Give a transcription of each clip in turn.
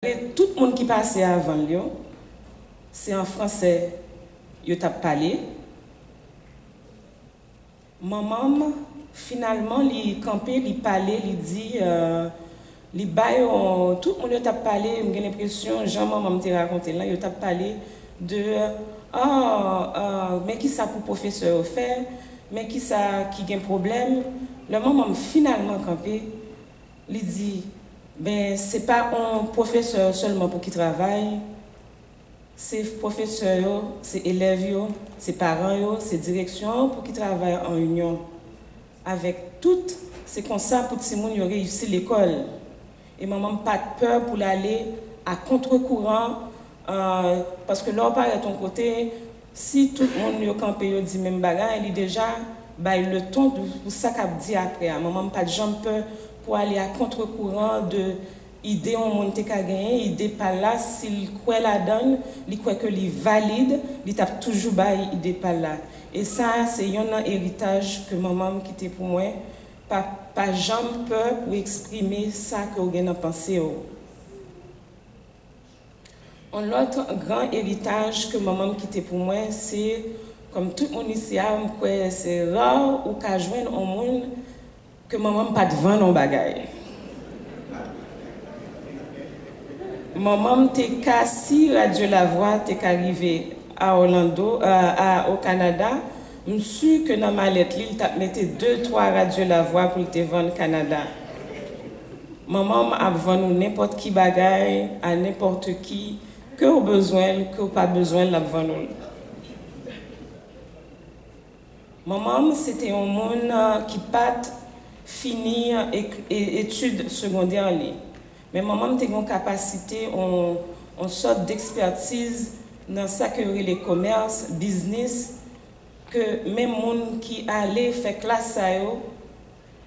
Tout moun ki pase avan lyon, se an franse yo tap pale. Mamam, finalman li kampe, li pale, li di, euh, li bayo, tout moun yo tap pale, mgen impresyon, jan mamam te rakonte lan, yo tap pale de, ah, euh, ah, men ki sa pou profeseur ofer, men ki sa ki gen problem. Le mamam finalman kampe, li di, ben, se pa an profeseur solman pou ki travay, se profeseur yo, se elev yo, se paran yo, se direksyon pou ki travay an union. Avek tout, se konsa pou ti moun yo reyusi l'ekol. E maman pat peur pou l'ale a kontre-kouran, euh, paske lor par eton kote, si tout moun yo kanpe yo di men bagan, li deja bay le ton pou sa kap di apre. Maman pat jom peur, pour aller à contre-courant de idée on monte qu'à gagner, pas là, s'il croit la donne, il croit que il valide, il tape toujours bas idée pas là. Et ça, c'est un héritage que maman qui était pour moi, pas, pas jamais peur pour exprimer ça que vous avez pensé. Un autre grand héritage que maman qui était pour moi, c'est, comme tout le monde ici, c'est rare ou qu'à joindre un monde ke maman pat van nan bagay. Maman te ka si Radio La Voix te ka rive a Orlando, a, a, o Kanada, msu ke nan malet li, l tap mette 2-3 Radio La Voix pou te van Kanada. Maman ap van ou nepot ki bagay, a nepot ki, ke ou bezwen, ke ou pa bezwen l ap van ou. Maman, se te yon moun ki pat finir études secondaires. Mais maman a une capacité, on, on sorte d'expertise dans ça que les commerces, business, que même monde qui allait faire classe à eux,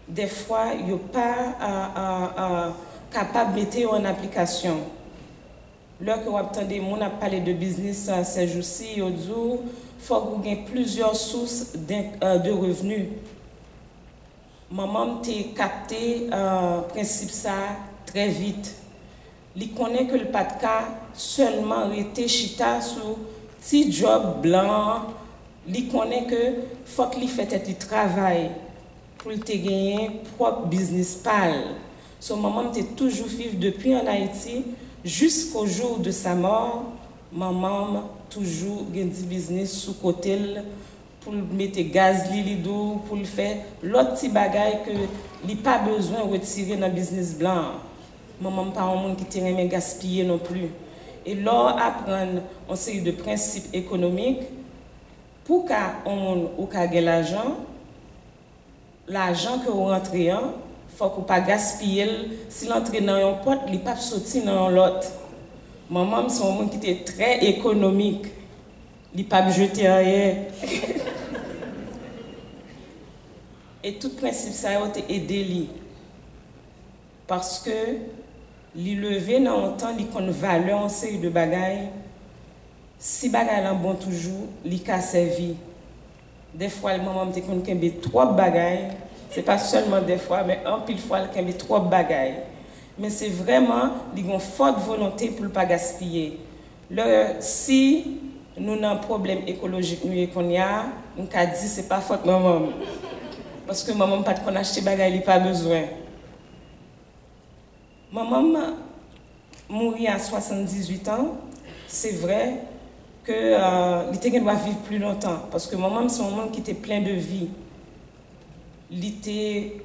des fois, ils n'ont pas capable de mettre en application. Lorsque vous attendez, mon a parlé de business ces jours-ci, il faut que vous ayez plusieurs sources euh, de revenus. maman te kapte uh, prinsip sa tre vit. Li konen ke l pat ka selman rete chita sou ti job blan, li konen ke fok li fetet li travay pou li te genyen prop biznis pal. So maman te toujou viv depi an Haiti, jusqu'au jour de sa mor, maman toujou gen di biznis sou kotel, pou mette gaz li li dou, pou l fè, lot ti bagay ke li pa bezwen wetire nan biznis blan. Maman pa an moun ki te remen gaspye non plu. E lor apren an seri de prinsip ekonomik, pou ka an moun ou ka gen l ajan, l ajan ke ou rentre an, fòk ou pa gaspye l, si l entre nan yon pot, li pap soti nan yon lot. Maman son moun ki te tre ekonomik, li pap jete an ye. E tout prinsip sa yo te ede li. Paske li leve nan an tan li kon vale an seri de bagay. Si bagay lan bon toujou, li ka sevi. Defwa l maman te kon kembe 3 bagay. Se pa solman defwa, men an pil fwa l kembe 3 bagay. Men se vreman li gon fote volonte pou l pa gaspye. Le si nou nan problem ekolojik nou ye kon ya, nou ka di se pa fote maman. Parce que maman pas qu'on acheter bagaille, il pas besoin. Maman mourit à 78 ans. C'est vrai que euh, doit vivre plus longtemps parce que maman c'est un monde qui était plein de vie. Était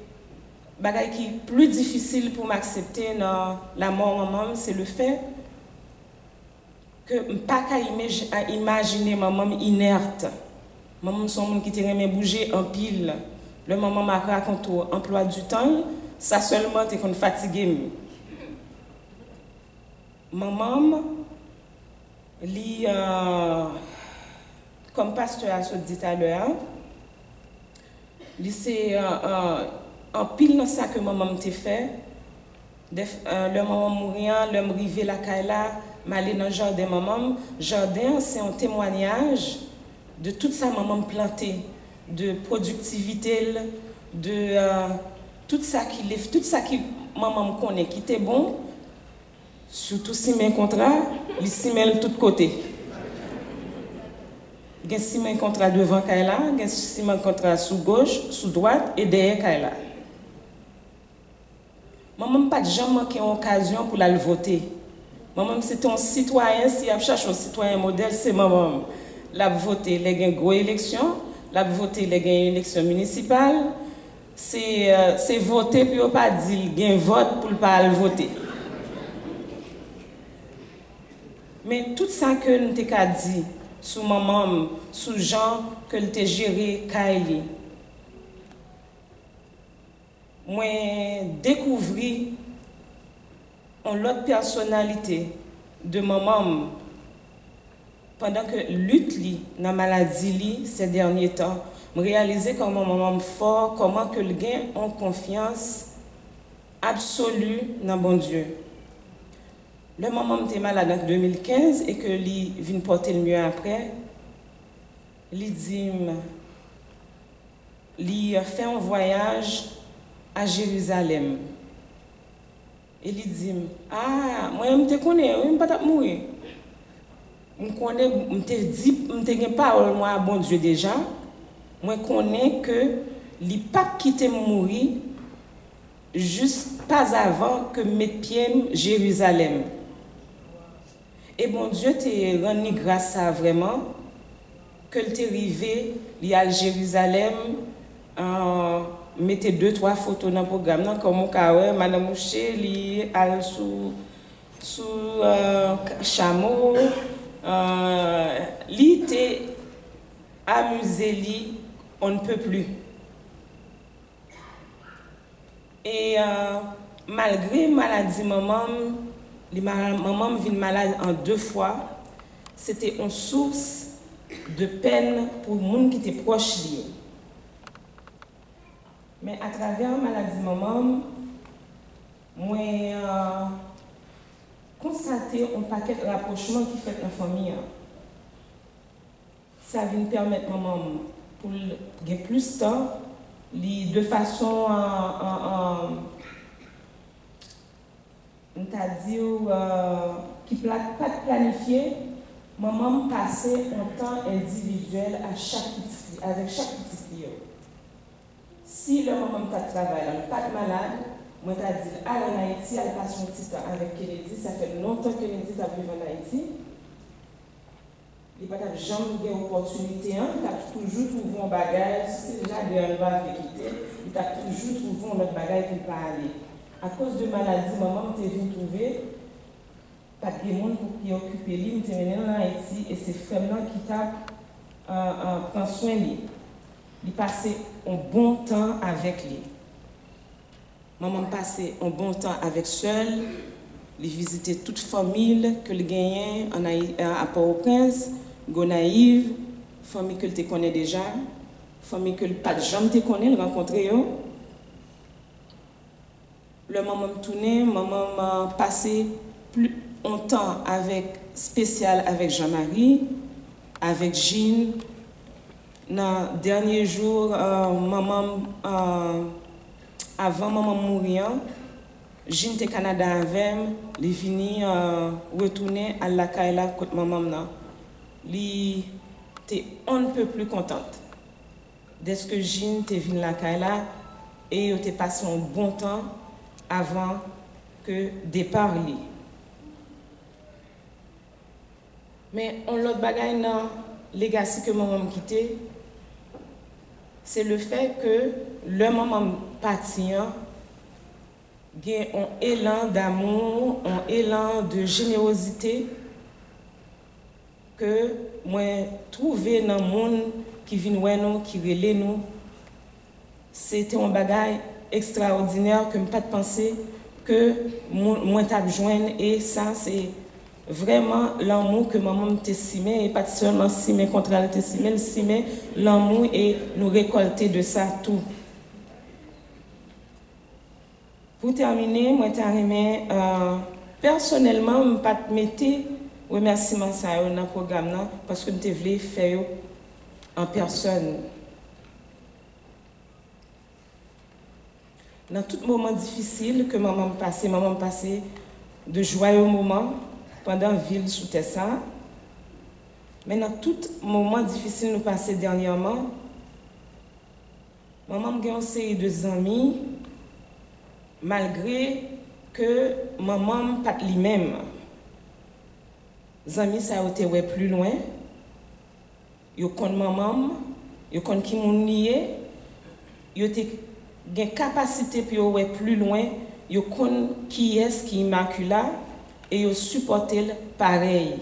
bagaille qui est plus difficile pour m'accepter dans la mort de maman, c'est le fait que je pas qu'à imaginer maman inerte. Maman son monde qui était bouger en pile. Le maman ma rakonto emplwa du tan, sa selman te kon fatige mi. Maman, li, uh, kom pasteur asot dit alè an, li se uh, uh, an pil nan sa ke maman te fè, def, euh, le maman mourian, le mrive la kaila, malè nan jardin maman, jardin se an témoanyaj de tout sa maman plantè. De productivité, de euh, tout ça qui tout ça qui maman me connaît, qui était bon. Surtout si mes contrats, ils s'y mêlent de tous côtés. Il y a six contrats devant Kaila, il y a six contrats sous gauche, sous droite et derrière Kaila. Moi-même, pas de jamais manqué occasion pour la voter. Moi-même, c'est un citoyen, si je cherche un citoyen modèle, c'est moi-même. La voter, les une grosse élection, la euh, vote le gen yon eleksyon municipal, se, euh, se vote pi yo pa di gen vote pou l pa al vote. Men tout sa ke nou te ka di sou mamam, sou jan ke l te jere ka ele. Mwen dekouvri an lot personalite de mamam pendant que lutte dans la maladie ces derniers temps, je réalisé comment maman fort, comment que le gain confiance absolue dans bon Dieu. Le maman était malade en 2015 et que lui vient porter le mieux après. Il dit, a fait un voyage à Jérusalem. Et il dit, ah, moi je te connais, je ne pas mourir. m konen, m te di, m te gen parol mwa a bon Diyo deja, mwen konen ke li pa kite mouri jist pas avan ke met piem Jeruzalem. E bon Diyo te ranni grasa vreman ke l te rive li al Jeruzalem an... mette 2-3 foto nan program nan kon moun kawe, manan mouche li al sou, sou uh, chamo euh, li te amuse li on pe plu. E euh, malgre maladi mamam, li mamam vin malade an de fwa, se te on sours de pen pou moun ki te proche li. Men a traver maladi mamam, mwen... Euh, konstate an paket rapochman ki fet nan fami an. Sa vin permet maman pou gen plus tan, li de fason an, an, an, an ta di ou uh, ki plat, pat planifiye, maman pase an tan individuel a chak piti, avek chak piti kliyo. Si le maman ta travay lan pat malade, Moi, t'as dit, aller en Haïti, elle passe un petit temps avec Kennedy. Ça fait longtemps que Kennedy a vécu en Haïti. Il n'y a pas jamais d'opportunité. Hein? Il a toujours trouvé un bagage. Si déjà de loi avait quitté, il a toujours trouvé un autre bagage pour parler. À cause de maladie, maman m'a venu trouver. Pas de monde pour qui occuper lui, je suis en Haïti et c'est frère qui t'a pris soin de lui. Il passait un bon temps avec lui. Maman passait un bon temps avec seul. Il visitait toute famille que le gagnait à Port-au-Prince, Gonaïve, famille que tu connais déjà, famille que pas de jamais te connais, rencontrer le moment tourné, maman m'a passé plus longtemps avec spécial avec Jean-Marie, avec Jean. Dans les derniers jours, euh, maman, euh, avan maman mourian, jinte Kanada avem, li vini uh, retourne al la kaela kote maman nan. Li te on pe plu kontante. Deske jine te vini la kaela, e yo te pason bon tan avan ke depar li. Men, on lot bagay nan legasi ke maman mkite, se le fe ke le maman patiyan gen an elan d'amou, an elan de jenerosite ke mwen trouve nan moun ki vin wè nou, ki rele nou. Se te an bagay ekstraordinèr ke m pat panse ke mwen tap jwen e sa se Vreman, l'anmou ke maman mte sime, e pati seman sime kontra lte sime, sime l'anmou e nou rekolte de sa tou. Pou termine, mwen te arime, euh, personelman m pat mette remersiman sa yo nan program nan, paske mte vle fè yo an person. Nan tout mouman difisil ke maman m pase, maman m pase de jwayo mouman, pendant ville sous ça. Mais dans tout moment difficile nous passer dernièrement, maman a une série de amis, malgré que maman pas lui-même. Amis, ça a été plus loin. Ils connaissent maman, ils connaissent qui m'ont nié, ils ont une capacité pour plus loin, ils connaissent qui est qui est immaculé et yo supporter pareil.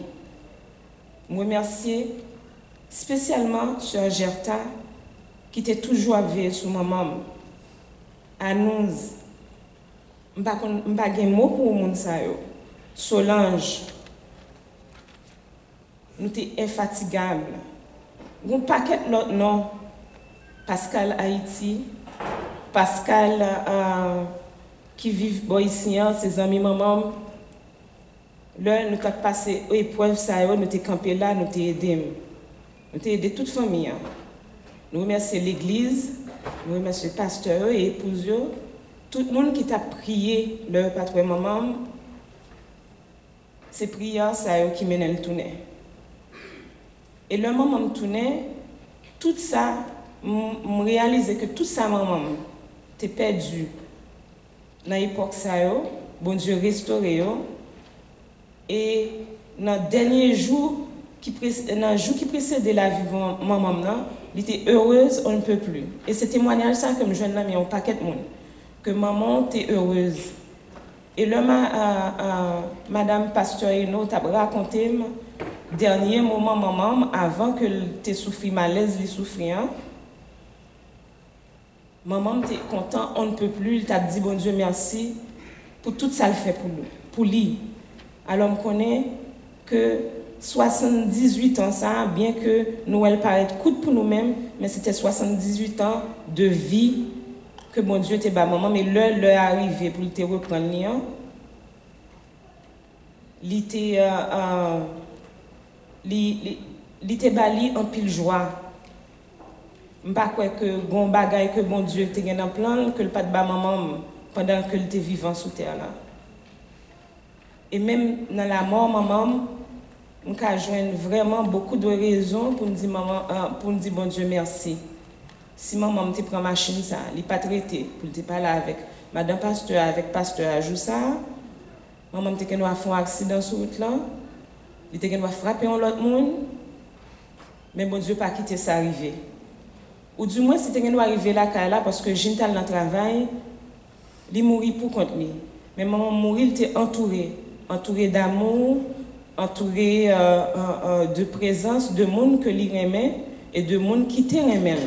Je remercie spécialement Sœur Gerta qui était toujours avec sous maman. Annonce. Je n'ai pas de mots pour moun sa yo. Solange. Nous sommes infatigables. Nous paquet notre nom. Pascal Haïti. Pascal euh, qui vit boy ici, ses amis maman. Nous avons campé là, nous avons aidé. Nous avons aidé toute la famille. Nous remercions l'église, nous remercions le pasteur et l'épouse, tout le monde qui t'a prié, leur patron maman. Ces prières, c'est qui mènent le tournée. Et le moment où je tournais, tout ça, je réalisais que tout perdu. Dans l'époque, ça, bon Dieu restauré. Et dans le dernier jour, qui, dans le jour qui précédait la vie de maman, elle était heureuse, on ne peut plus. Et ce témoignage, ça, comme je l'ai mis un paquet de monde, que maman était heureuse. Et là, ma, Madame Pasteur t'a raconté dernier moment, maman, avant que tu souffri malaise, les souffrir. Hein. Maman, tu content, on ne peut plus. Il t'a dit, bon Dieu, merci pour tout ça, le fait pour alon m konen ke 78 an sa, bien ke nou el paret kout pou nou men, men se te 78 an de vi ke bon Diyo te ba maman, men lè lè arrive pou li te repran li an, li te, uh, uh, li, li, li te bali an pil jwa. Mpa kwe ke gon bagay ke bon Diyo te gen an plan, ke l pat ba maman pandan ke l te vivan sou ter la. Et même dans la mort maman, m'ka joindre vraiment beaucoup de raisons pour me dire maman euh, pour me dire bon Dieu merci. Si maman me prend machine ça, il pas traité pour te parler avec madame pasteur avec pasteur à ça. Maman me te fait un accident sur route là. Il était va frapper un autre monde, mais bon Dieu pas quitter ça arriver. Ou du moins, si tu arriver là, là, parce que j'ai dans le travail, il mourit pour contre lui. Mais maman mourir, il était entouré, entouré d'amour, entouré euh, euh, euh, de présence, de monde que lui aimait et de monde qui t'aimait.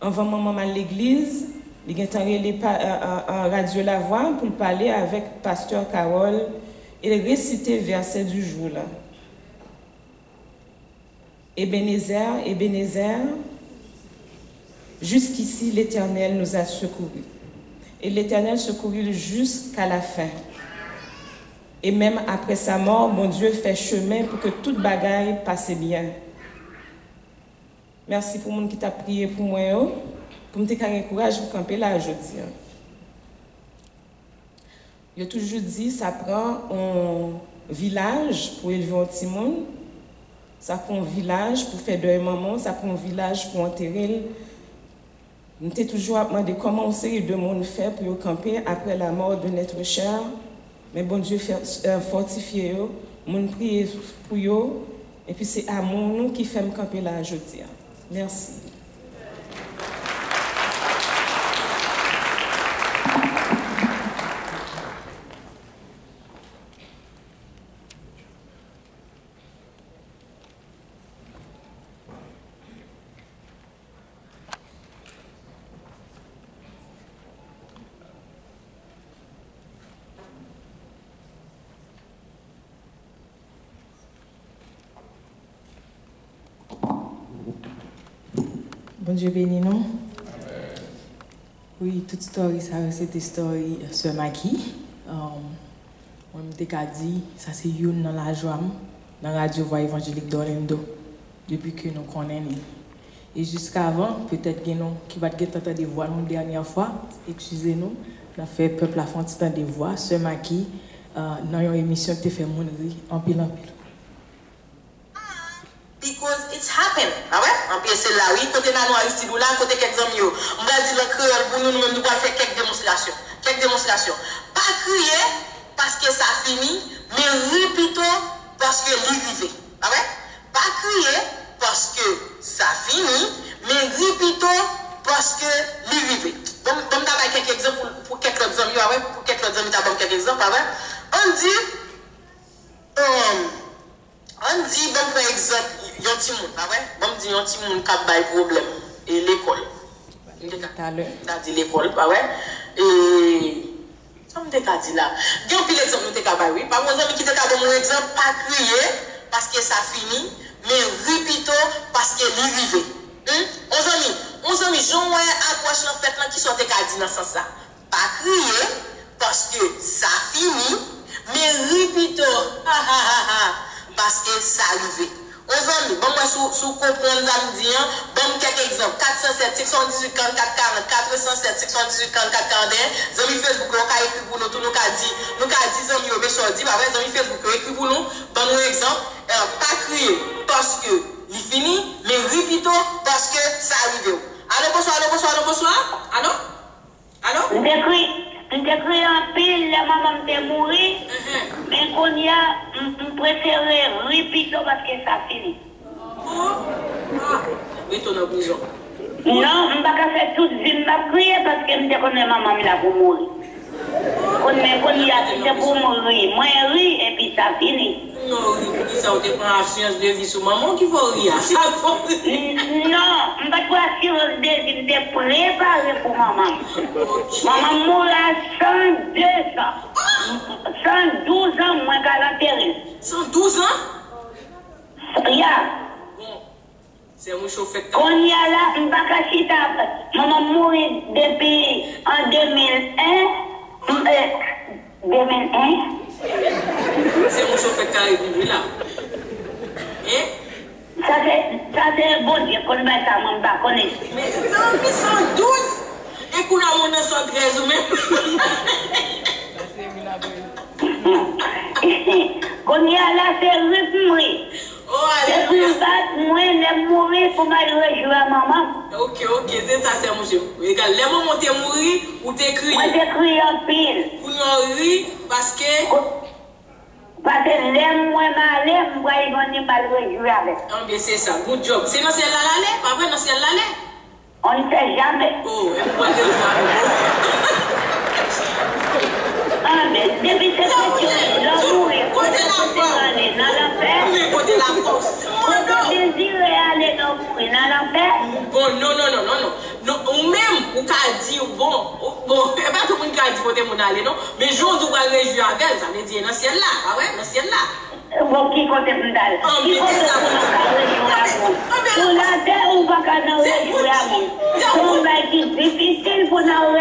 Avant maman à l'église, il a en radio La Voix pour parler avec pasteur Carole il récitait verset du jour là. Ebenezer, Ebenezer, jusqu'ici l'Éternel nous a secourus. Et l'Éternel secourut jusqu'à la fin. Et même après sa mort, mon Dieu fait chemin pour que toute bagaille passe bien. Merci pour monde qui t'a prié pour moi, oh. pour me donner courage pour camper là aujourd'hui. Il a toujours dit ça prend un village pour élever un petit monde, ça prend un village pour faire de maman, ça prend un village pour enterrer. Avons toujours demandé comment on de monde faire pour camper après la mort de notre cher. Men bon Diyo euh, fortifiye yo, moun priye pou yo, epi se amon nou ki fem kampe la jodi. Mersi. Dieu béni nous. Oui, toute story, ça c'était story sur Maki. Um, on m'a dit, ça c'est une dans la joie, dans la radio voix évangélique d'Orlando, depuis que nous connaissons. Et jusqu'avant, peut-être que nous, qui va être de voir une dernière fois, excusez-nous, a fait Peuple à Fontitan des Voix, ce maquis, euh, dans une émission qui fait mon en pile en pile. pen. A wè? Anpeye se la wè. Kote nanou a yustidou la, kote kek zanm yo. Mbè di lè kreol pou nou nou mèm nou wè fè kek demonstrasyon. Kek demonstrasyon. Pa kriye, paske sa fini, men ri pito, paske li rive. A wè? Pa kriye, paske sa fini, men ri pito, paske li rive. Don mta bay kek ekzamp pou kek lòt zanm yo, a wè? Pou kek lòt zanm yo, ta bom kek ekzamp, a wè? An di, an di, bon pre ekzamp, yon ti moun, pa wè? Bon di yon ti moun kap bay problem. E l'ekol. Da di l'ekol, pa? E... Ka di la? Gen pi l'exemple nou te ka bay, wè? Pa mwen zami ki te ka bon moun exemple, pa kriye, paske sa fini, men ripito, paske li rive. On zami, on zami, joun wè akwash nan fèt lan ki son te ka di nan san sa. Pa kriye, paske sa fini, men ripito, ha ha ha ha, paske sa Un zan nou, bon mwen sou, sou kompren zan nou diyan, bon mwen kek ekzamp, 407-618-4440, 407-618-4441, zan mi Facebook nou ka ekri pou nou, tou nou ka di, nou ka di zan mi yo bechon di, ba vè zan mi Facebook nou ekri pou nou, ban nou ekzamp, er, pa kriye, paske li fini, men ripito, paske sa arrive. Yo. Ano, bonsoir, ano, bonsoir, ano, bonsoir, ano, ano? Dekwi. Mwen mwen dekri an pil, la maman mwen te mouri, men kon ya, mwen prefere ripito paske sa fini. Oui, ton obligeant. Non, mwen baka fe tout zin mwen kriye paske mwen te konen maman mwen la pou mouri. Kon men kon ya, se te pou mouri, mwen ri, epi sa fini. Non, ki sa ou te pran asyans de vi sou maman ki vò ria. Sa fò ri. Non, mba kwa asyans de vi de prepare pou maman. Maman mou la 102 an. 112 an mwen ka la teri. 112 an? Ya. Bon, se mou chou fèk ta. Kon ya la mba ka chita. Maman mou depi an 2001. 2001. Se moun so fèk kare pou la. E? Sa se sa se bon diye kon bay sa moun ba konen. Me 112! E kou la moun nan 113 ou men. Kon ya la se rip mwen. Depi bat, mwen mè mouri pou mè rejouè maman. Ok, ok, zè sa se mouche. Lè mè mwen te mouri ou te kri? Mwen te kri an pil. Ou nan ri, paske? Paske lè mwen mè lè, mwen yon goni mè rejouè avè. Anbe, se sa, good job. Se nan se lalè, pa vè nan se lalè? On ne se jamè. Oh, mwen te lalè. Anbe, depi se mouche, lè mouri. kote la fos. Mwen kote la fos. Mwen nou. Dezire ale nou mwen nan la fè. Bon, non, non, non, non. non. Ou mèm, ou ka di, ou bon, bon, e pa tout moun ka di kote moun ale nou, men joun ou ka reju avèl, sa mè di, nan sien la, a wè, nan sien la. Bon, ki kote moun ale. Ki kote moun ka reju avèl. Ou la te ou baka nan reju avèl. Ou la ki difisil pou nan ou.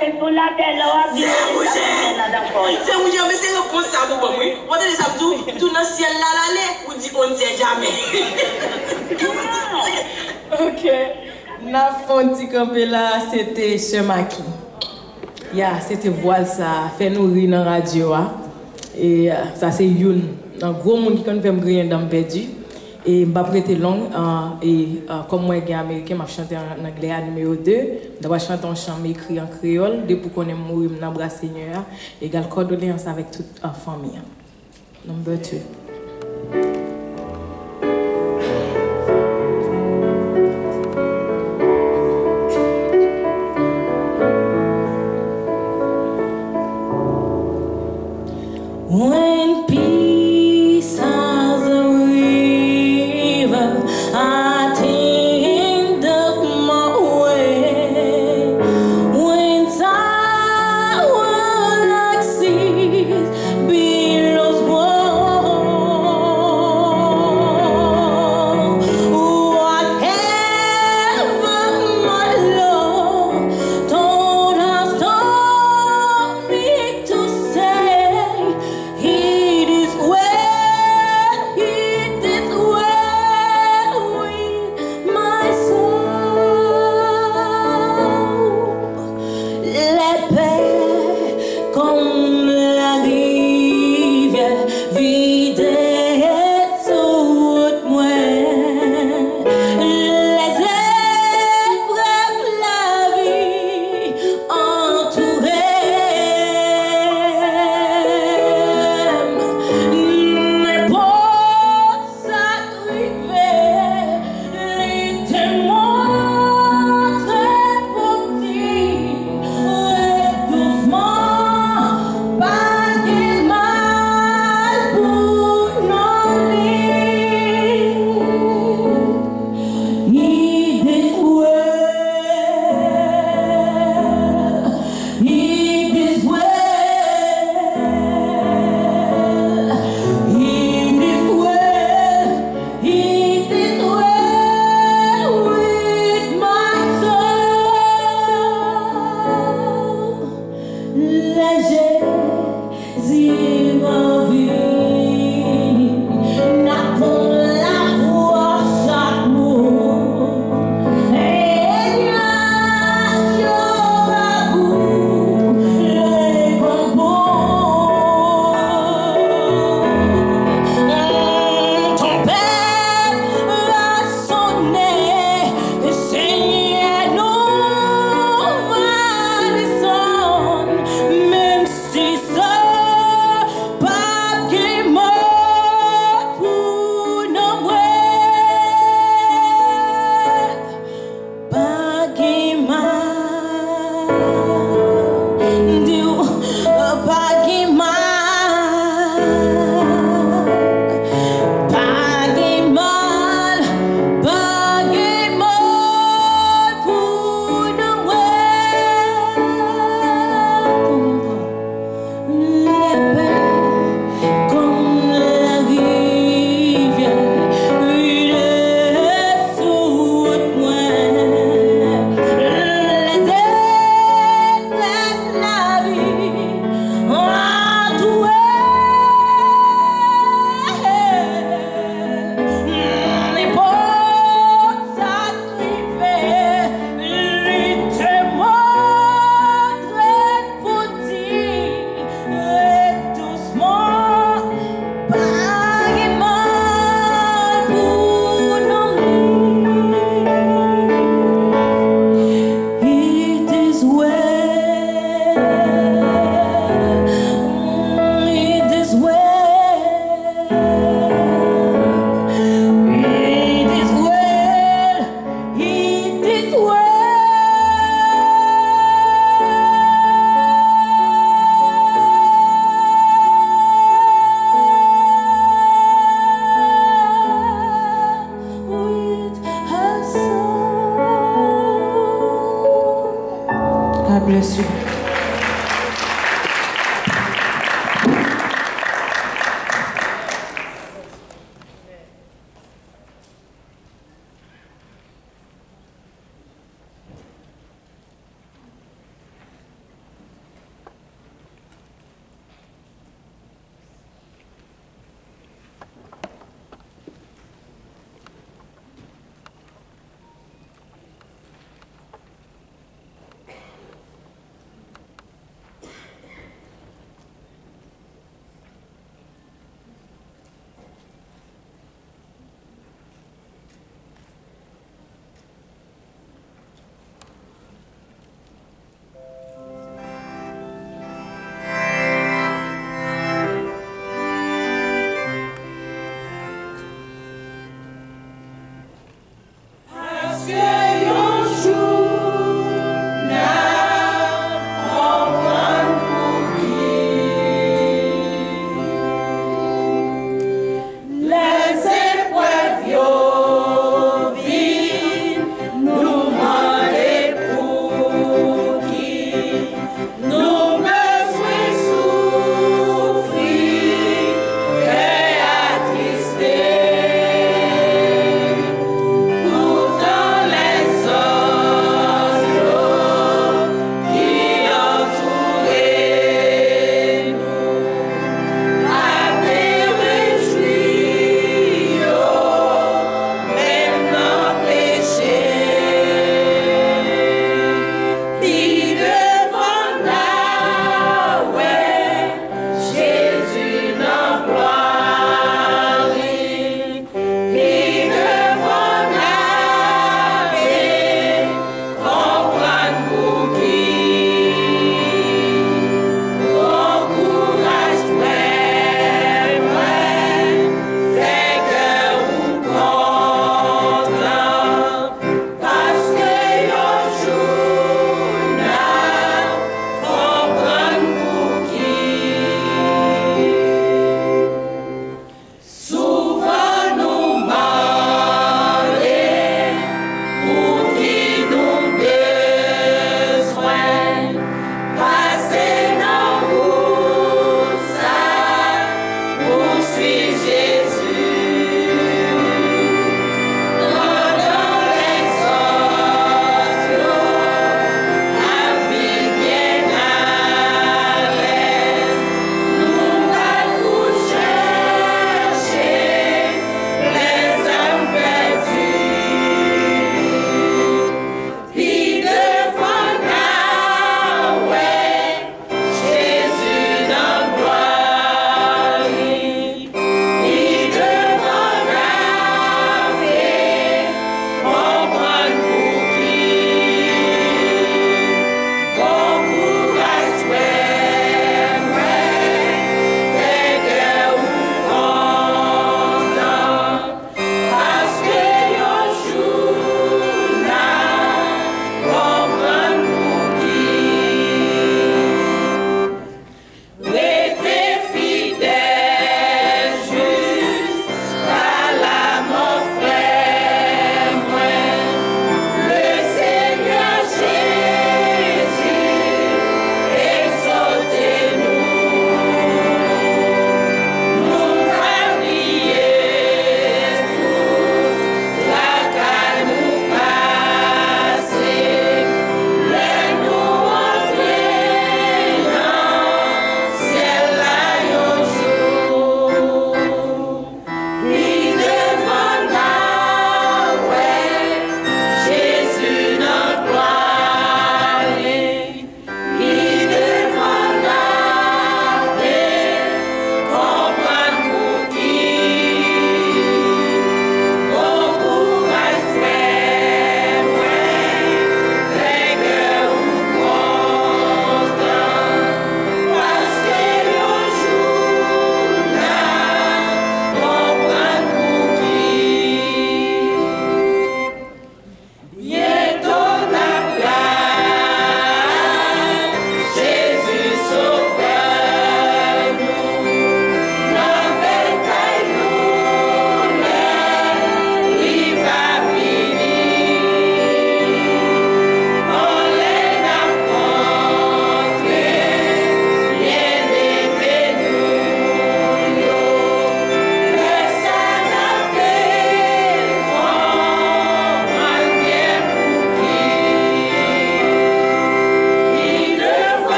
se pou la ten la wap di ou se pou la dan koy. Se ou jame se repons sa mou bon mwen, wote de sa mdou, tou nan siel la la le, ou di on se jame. Ok, na fonti kampe la, se te chemaki. Ya, se te voal sa, fe nou ri nan radyo a. E sa se youn, nan gro moun ki kon fèm griyen dan pedi. Et m'a prêté long euh, et euh, comme moi suis américain m'a chanté en anglais à numéro 2 d'abord chanter en chant écrit en créole depuis qu'on est mourir dans bras Seigneur et égal condoléances avec toute la famille. Number 2. قوم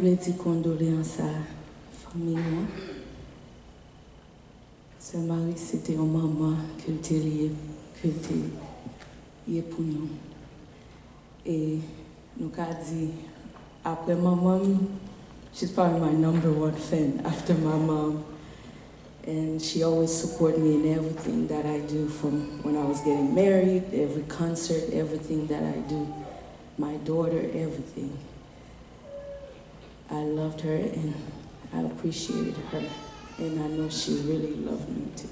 vle ti kondole an sa fami mwen. Se mari se te my mom ke te liye, ke te ye pou nou. E nou ka di, apre maman, she's probably my number one fan after my mom. And she always supported me in everything that I do from when I was getting married, every concert, everything that I do, my daughter, everything. I loved her and I appreciated her. And I know she really loved me too.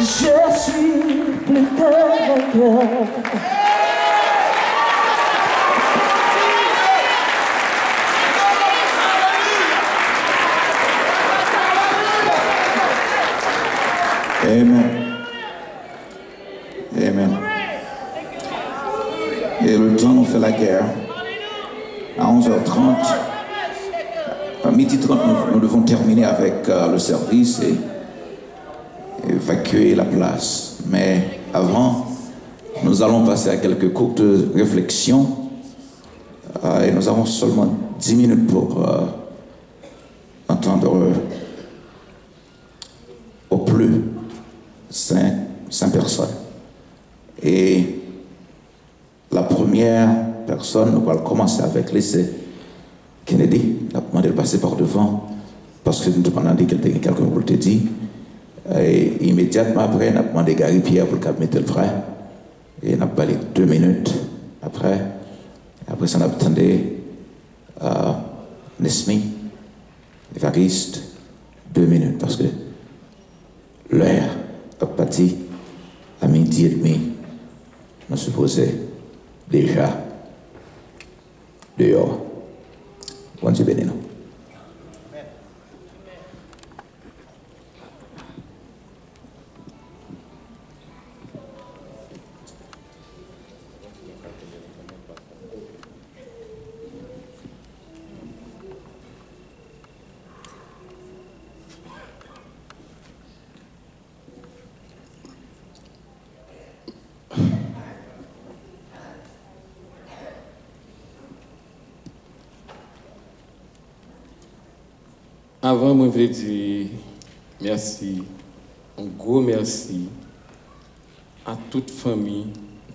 Je suis plus que Amen. Amen. Et le temps nous fait la guerre. À 11h30, à midi 30, nous, nous devons terminer avec euh, le service et la place. Mais avant, nous allons passer à quelques courtes réflexions. Euh, et nous avons seulement 10 minutes pour euh, entendre euh, au plus cinq, cinq personnes. Et la première personne, nous allons commencer avec lui, c'est Kennedy. Il a demandé de passer par devant parce que nous demandons quelqu'un pour te dire. Et immédiatement après, on a demandé Gary Pierre pour le mettre le frère. Et on a parlé deux minutes après. Après on a attendu euh, Nesmi, l'évariste, deux minutes parce que l'heure a parti à midi et demi. On supposait déjà dehors. Bon Dieu béni Avant, je voulais dire merci, un gros merci à toute famille,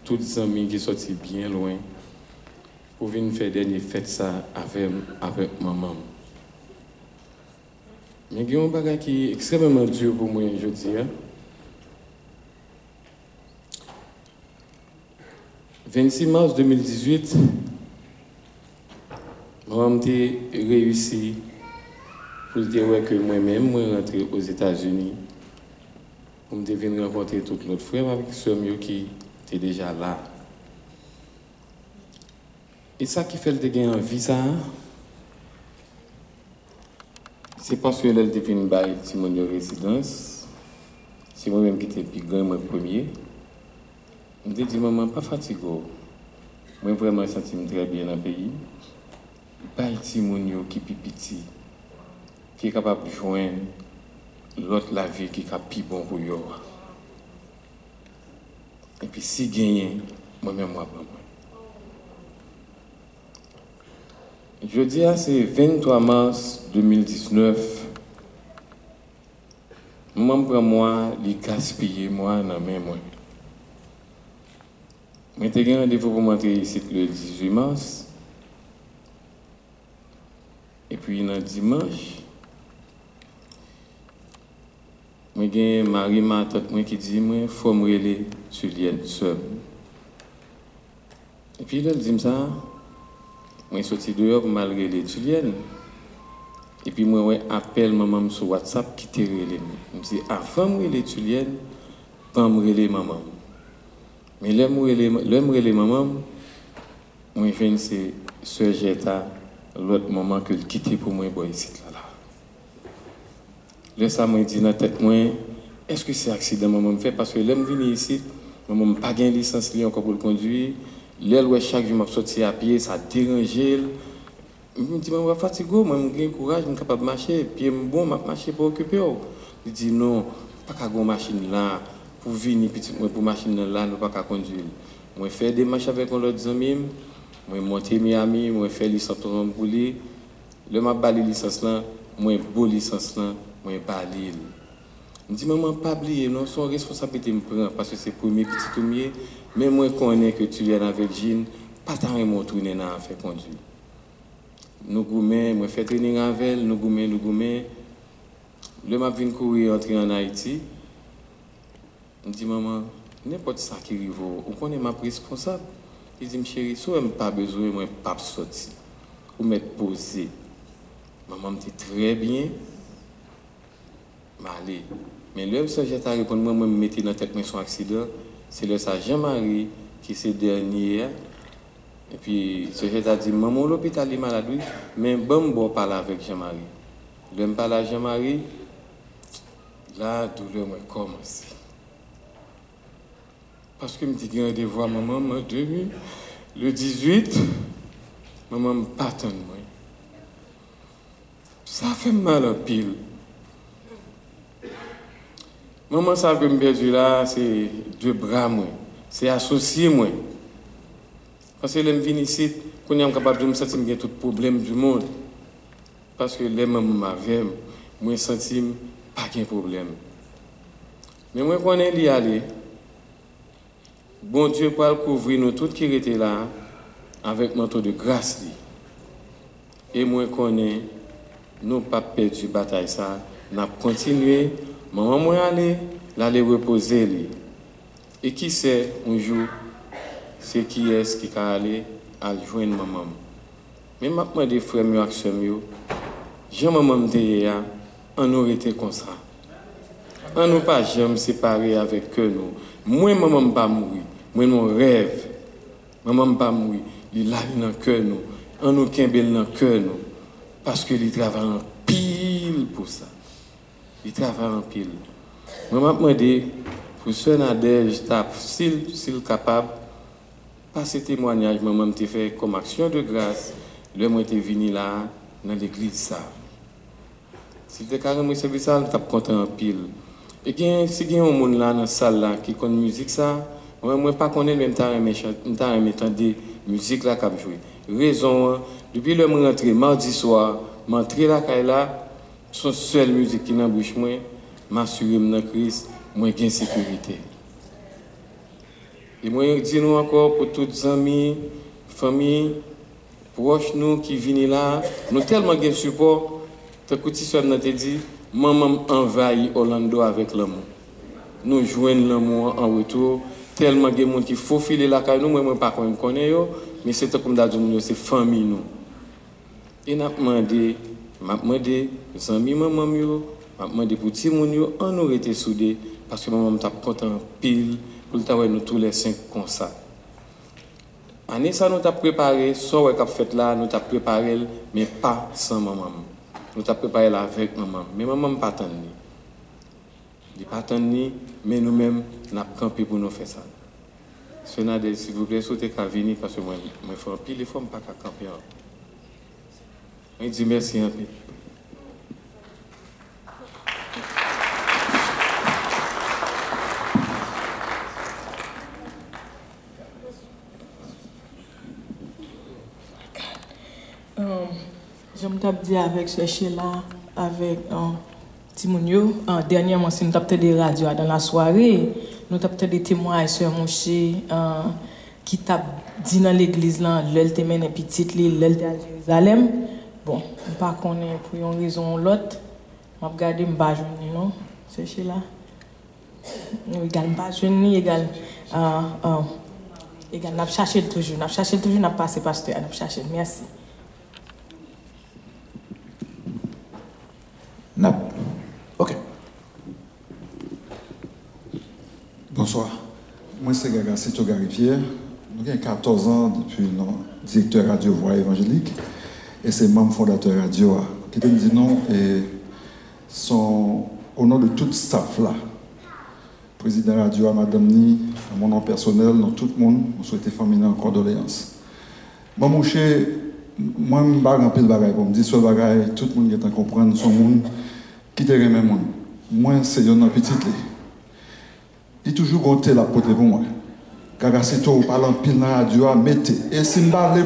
toutes les amis qui sont bien loin pour venir faire dernier fête ça avec, avec maman. Mais il y a un bagage qui est extrêmement dur pour moi aujourd'hui. hein. 26 mars 2018, maman a réussi pour dire ouais, que moi-même, moi rentré aux États-Unis, pour me venir rencontrer tout notre frère avec mieux qui était déjà là. Et ça qui fait le dégât en visa, c'est parce que elle était une bail de mon résidence. C'est moi-même qui étais plus grand, premier. Je me dit, maman, pas fatigué. Moi, vraiment, je senti très bien dans le pays. Bail de qui est petit qui est capable de joindre l'autre la vie qui est plus bon pour eux. Et puis si gagné, moi-même, moi, moi. Je dis, c'est 23 mars 2019. Moi, pour moi, les gaspiller, moi, dans mes moi. Mais j'ai un rendez-vous pour montrer ici le 18 mars. Et puis, dans dimanche, Moi, j'ai Marie, ma faut me relayer sur l'île seul. Et puis, là, elle dit ça, moi, je suis sorti dehors pour mal sur l'île. Et puis, moi, ouais, appelle maman sur WhatsApp qui te dis, avant de relayer sur l'île, pas me relayer maman. Mais là, je relayer maman, viens, c'est Sœur Jetta, l'autre maman je quitte pour moi, boy, ici, là. Ça m'a dit dans la tête, est-ce que c'est accident? Que je fait Parce que je venu ici, je n'ai pas de licence li encore pour le conduire. Ouais, chaque jour, je sorti à pied, ça dérangeait. Je me dis, je suis fatigué, je suis courage, je suis capable de marcher. Puis, je suis bon, je marcher pour occuper. Je dis, non, pas qu'à une machine là, pour venir, pour machine là, ne pas conduire. Je fais des marches avec l'autre ami, je monte Miami, je fais licence pour lui. Le m'a balé licence là, moi, beau licence là moi pas l'île. Je dis, maman, pas oublier, non, son responsabilité me prend parce que c'est le premier petit toumier, mais moi, connais que tu viens avec Jean, pas tant de tourner dans faire conduire. Nous gourmets, moi, fait training avec elle, nous gourmets, nous gourmets. Le m'a venu courir entrer en Haïti. Je dis, maman, n'importe ça qui arrive, on connaît ma responsable. Il dit, chérie, si vous pas besoin, moi, pas sortir. Ou m'être posé. Maman me dit très bien. M'aller. Mais le sujet a répondu, moi, moi, me mettre dans tête son accident, c'est le Jean-Marie qui c'est dernier. Et puis, ce sujet a dit, maman, l'hôpital est malade, mais bon, bon, parler avec Jean-Marie. Je me parle à Jean-Marie, la douleur m'a commencé. Parce que je me dis qu'il y a à maman, moi, demi, le 18, maman me patronne, moi. Ça fait mal en pile. Maman, ça que me perdu là, c'est deux bras, moi. C'est associé, moi. Parce que je viens ici, quand je suis capable de me sentir a tout problème du monde. Parce que les mamans moi, je senti pas de problème. Mais moi, quand on est allé, bon Dieu peut couvrir nous tous qui étaient là avec manteau de grâce. Et moi, connais, nous pas perdu bataille ça, nous avons Maman mwen ale, la le repose li. E ki se, unjou, se ki es ki ka ale al jwen maman. Men map mwen de frem yo ak sem yo, jen maman deye ya, an nou rete konsa. An nou pa jen separe avek ke nou. Mwen maman ba moui, mwen nou rev. Maman ba moui, li la li nan ke nou. An nou kembel nan ke nou. Paske li travay an pil pou sa. Il travaille en pile. Moi, je me pour ce Nadège, s'il s'il capable, ce témoignage, maman m'a fait comme action de grâce, le moi venu là, dans l'église ça. Si c'était carrément service ça, je suis content. Et si a monde là dans la salle là, qui connaît la musique ça, moi, moi pas connaître même temps mais entendre musique là qui joué. Raison, hein, depuis le rentré mardi soir, m'entré là caille là, Son sel müzik ki nan bouch mwen, masurem nan kriz, mwen gen sekurite. E mwen di nou akor pou tout zami, fami, proche nou ki vini la, nou telman gen support, te kouti sou ap nan te di, maman envayi Orlando avèk l'amou. Nou jwen l'amou an wotou, telman gen moun ki fofile lakay nou, mwen mwen pa kon konen yo, mi se te koum dadou moun yo, se fami nou. E nap mande, Mwen de, zanmi mwen mwen yo, mwen de pou ti moun yo, an nou rete soude, paske mwen mwen tap kontan pil, pou lta wè nou tou lè 5 konsa. Anè sa nou tap prepare, so wè kap fèt la, nou tap prepare l, men pa san mwen mwen. Nou tap prepare l avèk mwen mwen, men mwen mwen patan ni. Di patan ni, men nou men nap kampi pou nou fè sa. Senade, si vouple, sote ka vini, paske mwen fè an pil, le fòm pa ka kampi an. Je dis merci un peu. Je me tape dit avec ce Sheila, avec euh, Timounio, euh, dernièrement, si nous tapons des radios dans la soirée, nous tapons des témoins sur Mouche euh, qui t'a dit dans l'église, là, l'elle te mène petite, l'elle à Jérusalem. Bon, je ne pas connaître pour une raison ou l'autre. Je vais regarder, je ne pas non? C'est Sheila. Égal, pas jeune, égal. Euh, euh, égal, n'a cherché toujours, n'a cherché toujours, n'a passé pasteur, n'a cherché. Merci. Nap. Ok. Bonsoir. Moi, c'est Gaga Sito avons 14 ans depuis le directeur Radio Voix évangélique et c'est membre fondateur Radio A. Qui te dit non et son, au nom de tout le staff là, président Radio A, Madame Ni, à mon nom personnel, dans tout le monde, on souhaite formuler en condoléances. Moi, mon cher, moi, je ne peu de bagaille pour me dire ce bagaille, tout le monde est en comprendre son monde, qui te remet moi. Moi, c'est un petit. Il toujours compté la pote pour moi. Car c'est tout, parlant pile dans la radio, mettez. Et si je parle les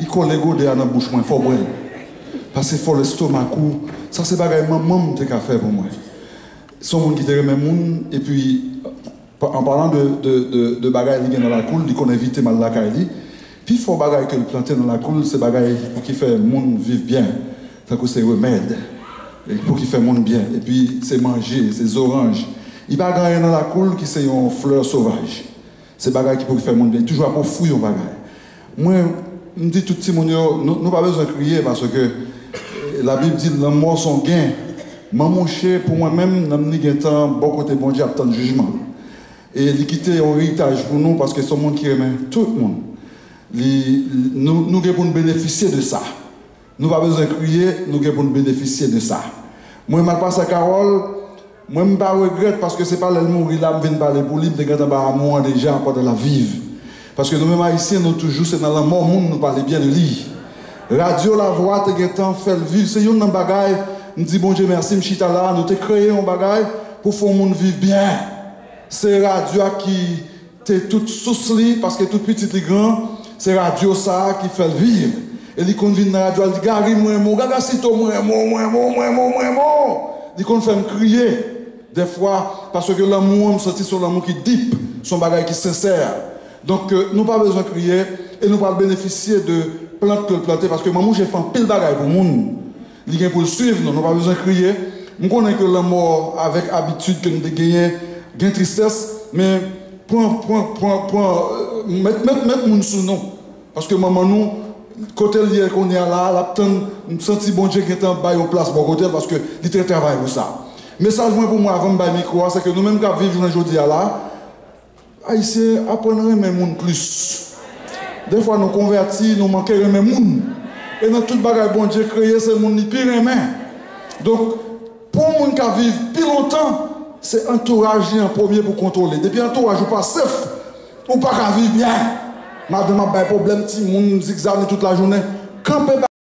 i kolego de anan bouch mwen, fò mwen. Pase fò l'estomakou, sa se bagay mwen mwen te ka fè pou mwen. Son moun ki te remen moun, e pi, an parlant de, de, de, de bagay li gen nan la koul, li kon evite mal lakay e li, pi fò bagay ke li plante nan la koul, se bagay ki fè moun viv bien, takou se remèd, e pou ki fè moun bien, e pi se manje, se zoranj, i bagay nan la koul ki se yon fleur sauvaj, se bagay ki pou ki fè moun bien, toujwa pou fou yon bagay. Mwen, mdi touti moun yo, nou pa bezon kriye, parce ke la Bib di, lan mò son gen, man mouche pou mwen mèm, nan mni gen tan, bon kote bon di ap tan jujman. E li kite yon ritaj pou nou, parce ke son moun ki remè, tout moun. Nou gen pou nou benefisye de sa. Nou pa bezon kriye, nou gen pou nou benefisye de sa. Mwen mal pas sa karol, mwen mba regret, parce ke se pa lèl moun, il am ven balè pou li, mte gen tabar amouan deja, apote la vive. Parce que nous-mêmes haïtiens, nous toujours, c'est dans la mort, monde, nous parlons bien de lui. Radio La Voix, te guettant, fait le vivre. C'est une bagaille. Nous disons, bon Dieu, merci, Mchita là. Nous te créé un bagaille pour faire le monde vivre bien. C'est radio qui t'es toute source parce que toute petite les grand. C'est radio ça qui fait le vivre. Et les convient dans la radio, elle dit, Gary, moi, moi, gaga, si toi, moi, moi, moi, moi, moi, moi, moi. Ils qu'on me crier. Des fois, parce que l'amour, me sentit sur l'amour qui deep, son bagage qui sincère. Donc, euh, nous pas besoin de crier et nous pas bénéficier de plantes que planter parce que maman, j'ai fait un pile bagaille pour monde. Il y pour le suivre, nous pas besoin de crier. Nous connaissons que la mort, avec habitude que nous gagné, gain tristesse, mais point, point, point, point, euh, mettre, mettre, mettre mon. Parce que maman, nous, côté lié qu'on est là, la nous senti bon Dieu qui est en en place bon côté parce que il travaille pour ça. Message pour moi avant de micro, c'est que nous-mêmes qui vivons aujourd'hui là, Aisyen apren reme moun plus. Defwa nou konverti, nou manke reme moun. E nan tout bagay bon Dje kreye, se moun ni pi reme. Donk, pou moun ka vive pi lontan, se entouraj li an premier pou kontrole. Depi entouraj ou pa sef, ou pa ka vive bien. Madèman bay problem ti, moun zikzane tout la jounen. Kampe bay.